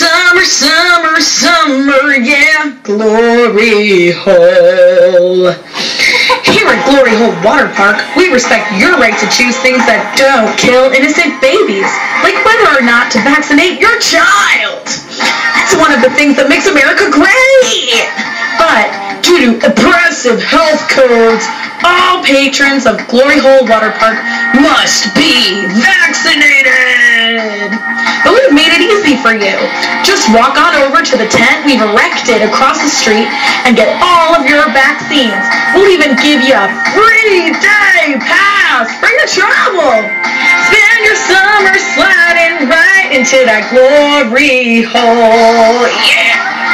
Summer, summer, summer, yeah, glory hole. Here at Glory Hole Water Park, we respect your right to choose things that don't kill innocent babies, like whether or not to vaccinate your child. That's one of the things that makes America great. But due to oppressive health codes, all patrons of Glory Hole Water Park must be vaccinated. But we've made it easy for you. Just walk on over to the tent we've erected across the street and get all of your vaccines. We'll even give you a free day pass for your travel. Spend your summer sliding right into that glory hole. Yeah.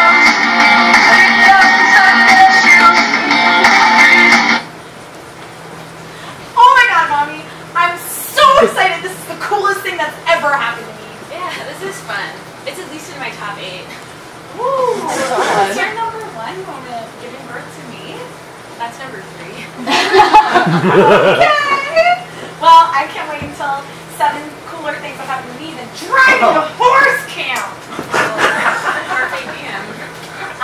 Excited. This is the coolest thing that's ever happened to me. Yeah, this is fun. It's at least in my top eight. Woo! What's your number one moment? Giving birth to me? That's number three. okay. Well, I can't wait until seven cooler things have happened to me than driving a oh. horse camp.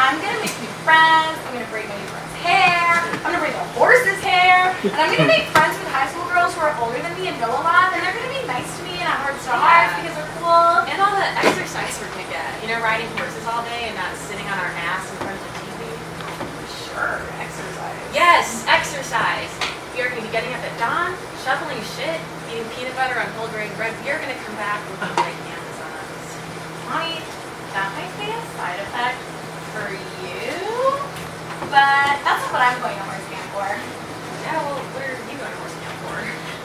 I'm gonna make new friends. I'm gonna braid my new friend's hair. I'm gonna braid the horse's hair. And I'm gonna make friends with high school girls who are older than me and know a lot. And they're gonna be nice to me and have hard jobs Yeah. because they're cool. And all the exercise we're gonna get. You know, riding horses all day and not sitting on our ass in front of the TV. Sure, exercise. Yes, exercise. We are gonna be getting up at dawn, shoveling shit, eating peanut butter on whole grain bread. We are gonna come back looking like Amazons. Mommy, that might be a side effect for you, but that's not what I'm going to horse camp for. Yeah, well, what are you going to horse camp for?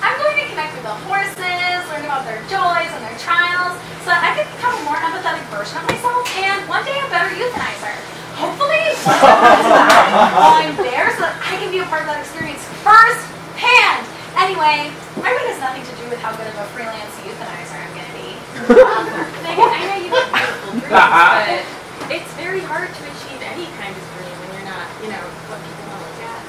I'm going to connect with the horses, learn about their joys and their trials, so that I can become a more empathetic version of myself and one day a better euthanizer. Hopefully, once while I'm there, so that I can be a part of that experience first hand. Anyway, my read has nothing to do with how good of a freelance euthanizer I'm going to be. Um, Megan, I know you have beautiful dreams, but it's very hard to achieve any kind of dream when you're not, you know, what people want to look at.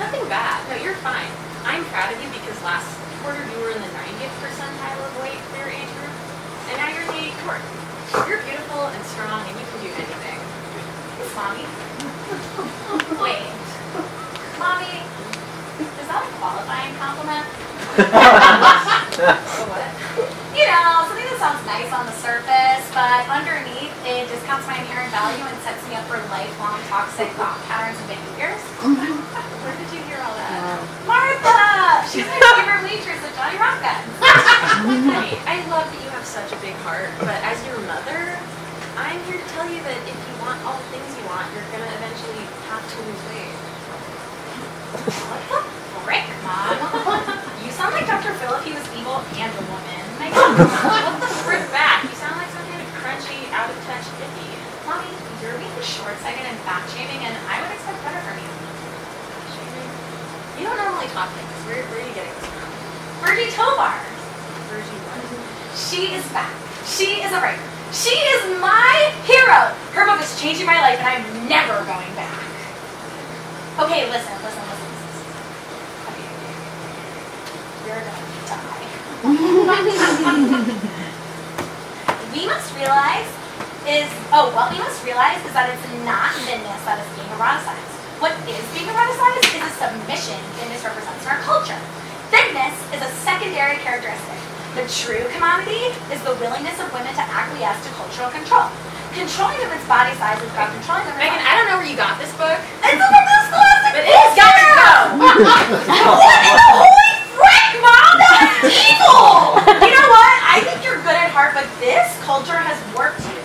Nothing bad. No, you're fine. I'm proud of you because last quarter you were in the 90th percentile of weight for your age group, and now you're in the 84th. You're beautiful and strong, and you can do anything. Thanks, Mommy. Wait. Mommy, is that a qualifying compliment? What? You know, something that sounds nice on the surface, but underneath it discounts my inherent value and sets me up for lifelong toxic thought patterns and behaviors. Mm-hmm. Where did you hear all that? Martha! She's my favorite waitress at Johnny Rockets. Honey, I love that you have such a big heart, but as your mother, I'm here to tell you that if you want all the things you want, you're gonna eventually have to lose weight. What the frick, Mom? You sound like Dr. Phil if he was evil and a woman. God. What the frick back? You sound like some kind of crunchy, out of touch hippie. Mommy, you're being short-sighted and fat-shaming, and I would expect better from you. You don't normally talk like this. Where, where are you getting this from? Virgie Tovar. Virgie? She is back. She is a writer. She is my hero. Her book is changing my life, and I'm never going back. Okay, listen, listen, listen, listen. Okay. You're gonna die. we must realize is oh what we must realize is that it's not thinness that is being eroticized. What is being eroticized is a submission it misrepresents our culture. Is a secondary characteristic. The true commodity is the willingness of women to acquiesce to cultural control. Controlling women's body size is about controlling women's Megan, I don't know where you got this book, It's a the scholastic but it's got to go. What in the holy frick, Mom? That's evil! You know what? I think you're good at heart, but this culture has warped you.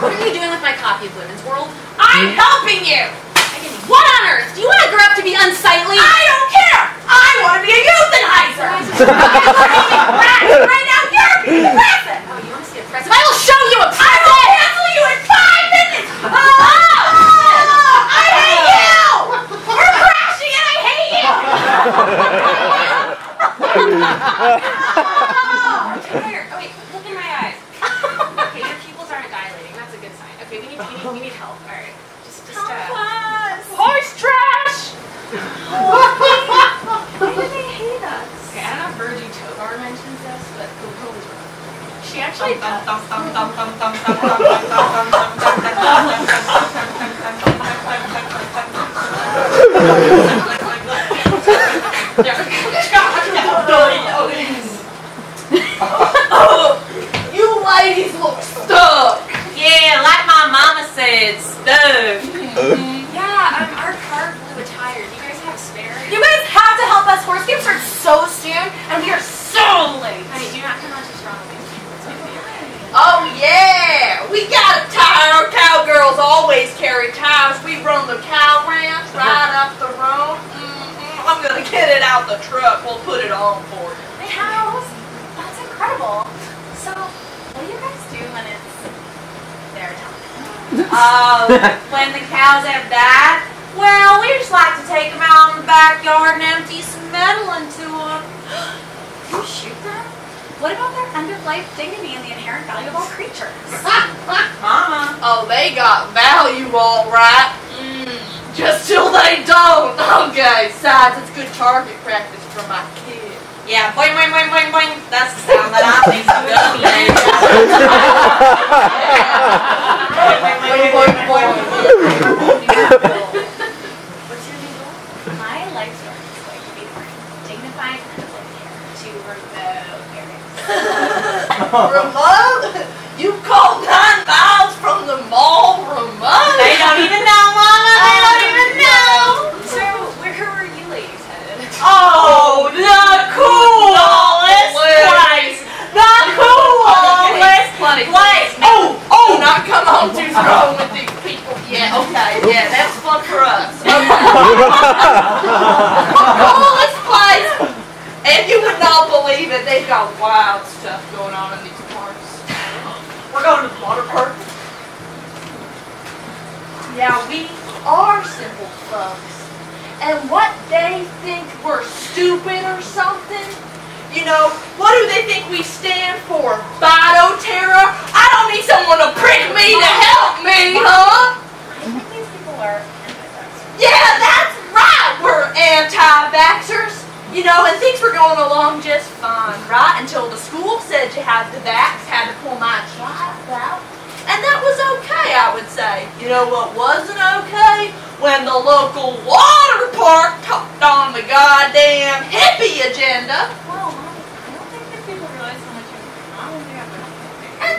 What are you doing with my copy of Women's World? I'm helping you! Megan, what on earth? Do you want to grow up to be unsightly? I don't care! I want to be a euthanizer! ハハハハ! Virgie Tovar mentions this, but Coca-Cola's wrong. She actually actually does. You ladies look stuck. Yeah, like my mama said, stuck. yeah, um, our car blew a tire. Do you guys have spare? You guys have to help us. Horse games start so soon, and we are so late. Honey, do not come on too strongly. It's gonna be okay. Oh yeah, we got a tire. Our cowgirls always carry tires. We run the cow ranch right up the road. hmm I'm gonna get it out the truck. We'll put it on for you. Cows? That's incredible. So, what do you guys do when it's their time? Oh, when the cows have died? Well, we just like to take them out in the backyard and empty some metal into them. You shoot them? What about their end-of-life dignity and the inherent value of all creatures? Mama. Oh, they got value, all right. Just till they don't. Oh, okay. Besides, it's good target practice for my kids. Yeah, boing, boing, boing, boing, boing. That's the sound that I think's gonna be What's your new goal? My life story is going to be dignified end-of-life to remote areas. Remote? You call nine miles from the mall remote? They don't even know, Mama. They don't even know. So, where were you ladies headed? Oh, the coolest place. The coolest Plenty. place. Oh, oh, not come on too strong with these people. Yeah, okay, yeah, that's fun for us. coolest place. And you would not believe it, they've got wild stuff going on in these parks. We're going to the water park. Yeah, we are simple folks. And what they think we're stupid or something? You know, what do they think we stand for? Bioterror? I don't need someone to prick me to help me, huh? These people are anti-vaxxers. Yeah, that's right. We're anti-vaxxers. You know, and things were going along just fine, right? Until the school said you had to vax, had to pull my child out. And that was okay, I would say. You know what wasn't okay? When the local water park talked on the goddamn hippie agenda. Well, Mom, I don't think these people realize how much of a problem we have with And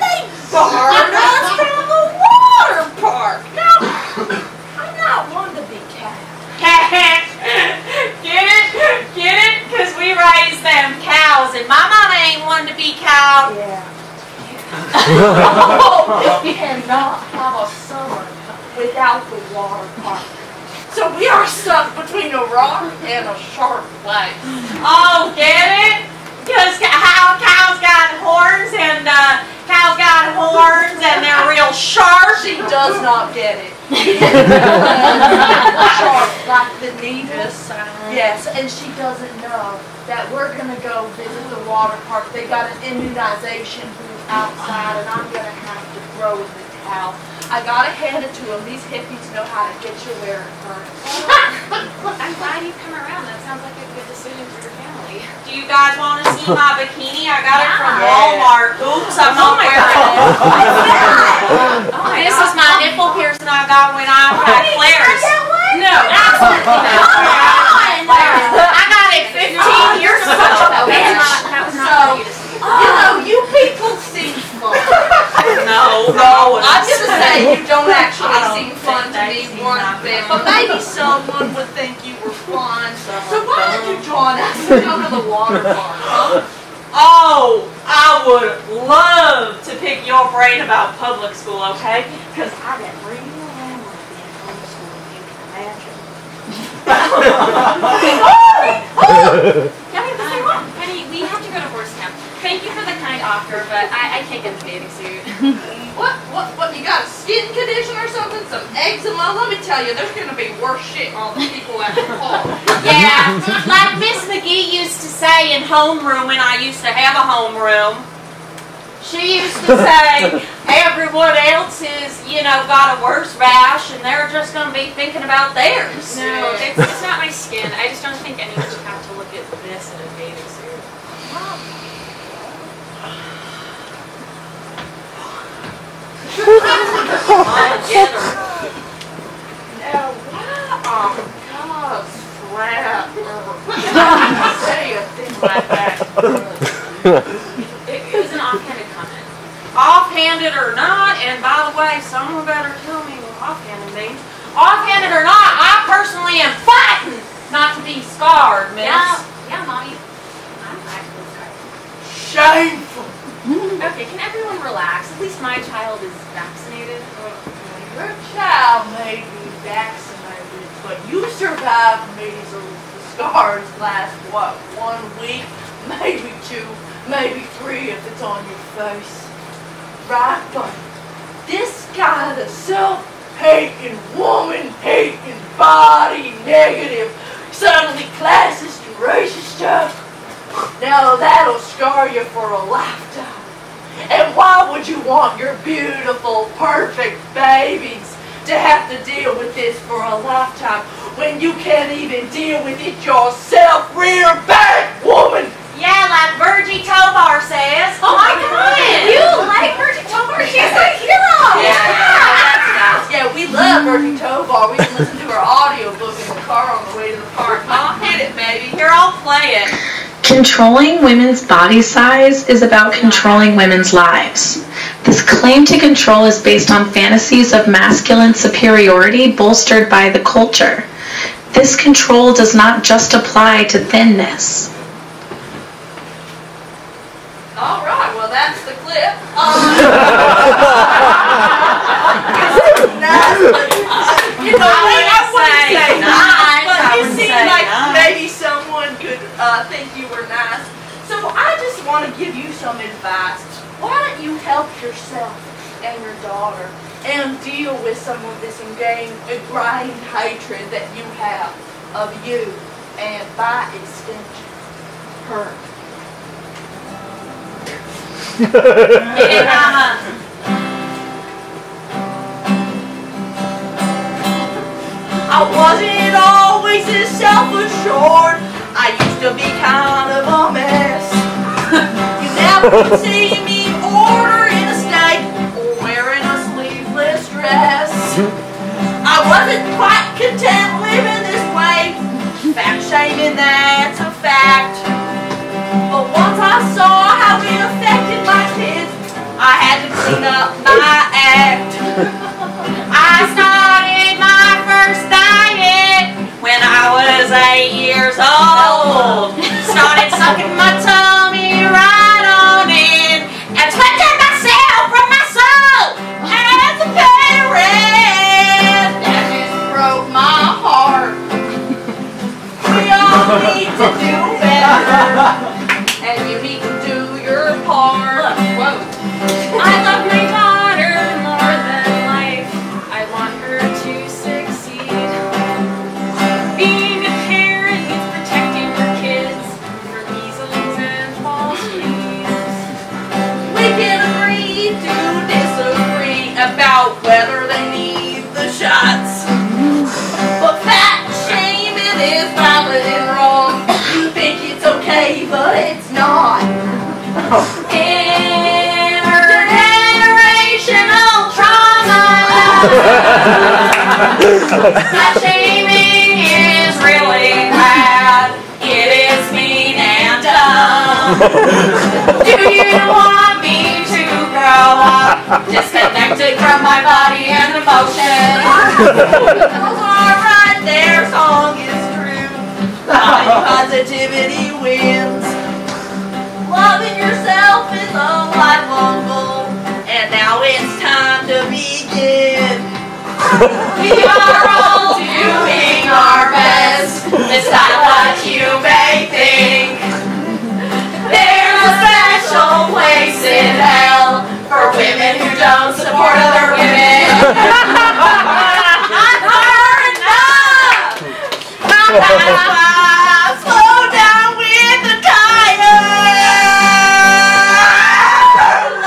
barred us from the water park. Now, I'm not one to be cat. Get it? Get it? Because we raised them cows, and my mama ain't one to be cowed. Yeah. oh, we cannot have a summer without the water park. So we are stuck between a rock and a sharp place. Oh, get it? Because how cows got horns, and uh, cows got horns, and they're real sharp. She does not get it. sharp, like the needles. Yes, and she doesn't know that we're gonna go visit the water park. They got an immunization booth outside, and I'm gonna have to grow in the towel. I gotta hand it to them. These hippies know how to get you wearing first. Oh, I'm glad you've come around. That sounds like a good decision for your family. Do you guys want to see my bikini? I got it from Walmart. Oops, I'm not oh wearing it. Oh my This God. is my nipple piercing I got when I had flares. No, absolutely not. Oh I got it 15 years ago. That was not, that was not for you to see. You know, you people seem fun. No, No, I'm gonna you don't actually don't seem fun to me that seems one not bit, but maybe someone would think you were fun. So why don't you join us and go to the water park, huh? Oh, I would love to pick your brain about public school, okay? Because I get real around with being homeschooled, you can imagine. Honey, we have to go to horse camp. Thank you for the kind offer, but I, I can't get the bathing suit. What, what, what, you got a skin condition or something? Some eczema? Let me tell you, there's gonna be worse shit on the people at the park. Yeah, like Miss McGee used to say in homeroom when I used to have a homeroom. She used to say everyone else is, you know, got a worse rash and they're just going to be thinking about theirs. No, it's, it's not my skin. I just don't think anyone should have to look at now, why on God's flat earth say a thing like that? it, it was an offhanded comment. Offhanded or not, and by the way, someone better tell me what offhanded means. Offhanded or not, I personally am fighting not to be scarred, miss. Yeah, yeah, mommy. I'm actually scarred. Shame! Okay, can everyone relax? At least my child is vaccinated. Your child may be vaccinated, but you survived measles. The scars last, what, one week? Maybe two, maybe three if it's on your face. Right, but this guy, of self-hating, woman-hating, body-negative, suddenly classist and racist stuff, now that'll scar you for a lifetime. And why would you want your beautiful, perfect babies to have to deal with this for a lifetime when you can't even deal with it yourself, rear back woman? Yeah, like Virgie Tovar says. Oh my god! You like Virgie Tovar? She's a hero! Yeah, yeah, we love Virgie Tovar. We can listen to her audiobook in the car on the way to the park. Huh? Hit it, baby. Here, I'll play it. Controlling women's body size is about controlling women's lives. This claim to control is based on fantasies of masculine superiority bolstered by the culture. This control does not just apply to thinness. All right, well, that's the clip. Um, nice, uh, you know, I I, I wouldn't wouldn't say say nice, nice, but I you wouldn't seem say like nice. maybe someone could uh, think you were nice. So I just want to give you some advice. Help yourself and your daughter and deal with some of this ingrained, hatred that you have of you and by extension, her. I wasn't always this self-assured. I used to be kind of a mess. you never would see me 아, whether they need the shots. But fact shaming is and wrong. You think it's okay, but it's not. Intergenerational trauma. That shaming is really bad. It is mean and dumb. Do you want me disconnected from my body and emotions? Alright, their song is true. Body positivity wins. Loving yourself is a lifelong goal. And now it's time to begin. We are all doing our best. It's not what you may think. There's a special place in hell for women who don't support other women. enough! Slow down with the tire!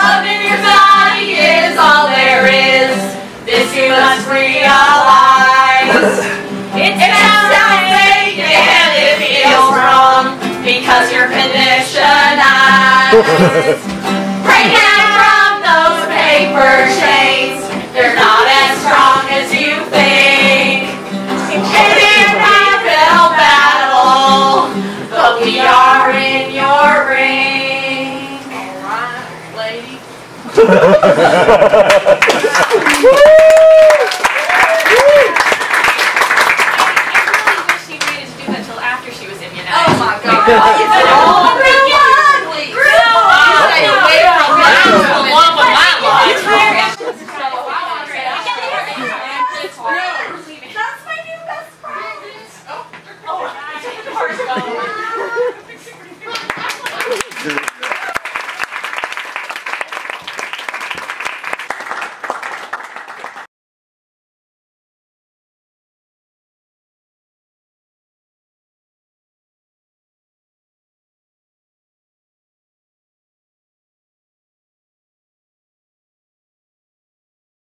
Loving your body is all there is. This you must realize. It sounds fake and it feels wrong because you're conditioned. paper chains. They're not as strong as you think. It is an uphill battle, but we are in your ring. Alright, lady.